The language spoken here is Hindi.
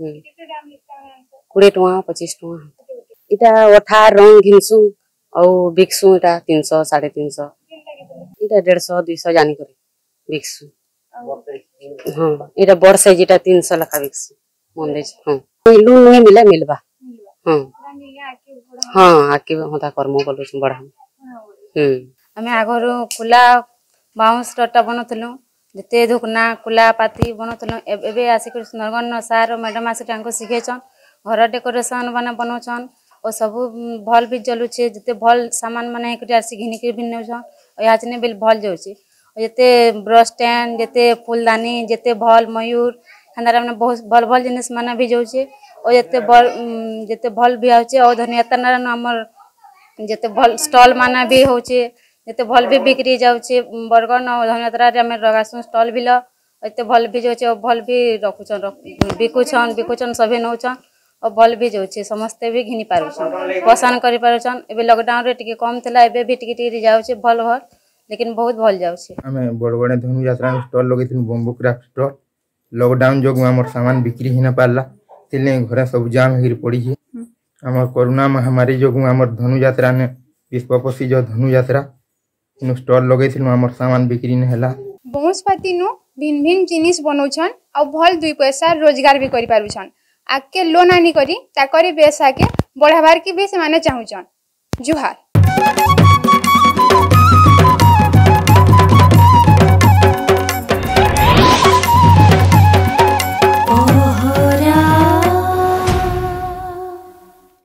कुरे 20 25 टा एटा ओठा रंग घिंसु औ बिकसु एटा 300 350 एटा 150 200 जानि करे बिकसु हं एटा बडसे एटा 300 लाका बिकसु फन्दे हं कोइ लुनै मिले मिलबा हं हं रंगिया आकी बडा हा आकी कर्म बोलछु बढा हं हं अनि आगर खुला बाउन्स ଯେତେ ଧୁକନା କୁଲାପାତି ବନଉଥିଲୁ ଏବେ ଆସିକରି ସୁନ୍ଦରଗଡ଼ନ ସାର୍ ମ୍ୟାଡ଼ାମ୍ ଆସିକି ତାଙ୍କୁ ଶିଖେଇଛନ୍ ଘର ଡେକୋରେସନ୍ ମାନେ ବନଉଛନ୍ ଓ ସବୁ ଭଲ୍ ବି ଚଲୁଛେ ଯେତେ ଭଲ୍ ସାମାନ୍ ମାନେ ହେଇକରି ଆସି ଘିନିକିରି ବି ନେଉଛନ୍ ଓ ଏହା ଚିନି ବି ଭଲ୍ ଯାଉଛେ ଯେତେ ବ୍ରସ୍ ଷ୍ଟାଣ୍ଡ ଯେତେ ଫୁଲଦାନି ଯେତେ ଭଲ୍ ମୟୂର ହେନ୍ତାଟା ମାନେ ବହୁତ ଭଲ୍ ଭଲ୍ ଜିନିଷ୍ ମାନେ ବି ଯାଉଛେ ଓ ଯେତେ ଭଲ୍ ଯେତେ ଭଲ୍ ବି ଆଉଛେ ଓ ଧନୁଯାତ୍ରାନ ଆମର୍ ଯେତେ ଭଲ୍ ଷ୍ଟଲ୍ ମାନେ ବି ହଉଛେ ये भल भी बिक्री जाऊँ बरगन धनुत्रा रगासुँ स्टल भी लते भल भी जो भल भी रखुचन बिकुछन बिकुछन सभी नौ और भल भी जो समस्ते भी घिनी पार्छन पसंद कर पार्छन ए लकडाउन टे कम थी एवं भी टी टी जाऊँ भल भल लेकिन बहुत भल जाए बरगण धनु जरा स्टल लगे बम्बू क्राफ्ट स्टल लकडउन जो आम सामान बिक्री ही नार्ला से घर सब जाम हो पड़ी आम करोना महामारी जो आम धनु जरा विश्व प्रसिद्ध धनु जरा ଇନୁ ଷ୍ଟଲ୍ ଲଗେଇଥିଲୁ ଆମର ସାମାନ ବିକ୍ରି ନ ହେଲା ବଉଁଶପାତି ନୁ ଭିନ୍ ଭିନ୍ ଜିନିଷ ବନଉଛନ୍ ଆଉ ଭଲ ଦୁଇ ପଇସା ରୋଜଗାର ବି କରିପାରୁଛନ୍ ଆଗକେ ଲୋନ୍ ଆନିକରି ତାକରି ବେସାକେ ବଢ଼ାବାର୍ କି ବି ସେମାନେ ଚାହୁଁଛନ୍ ଜୁହାର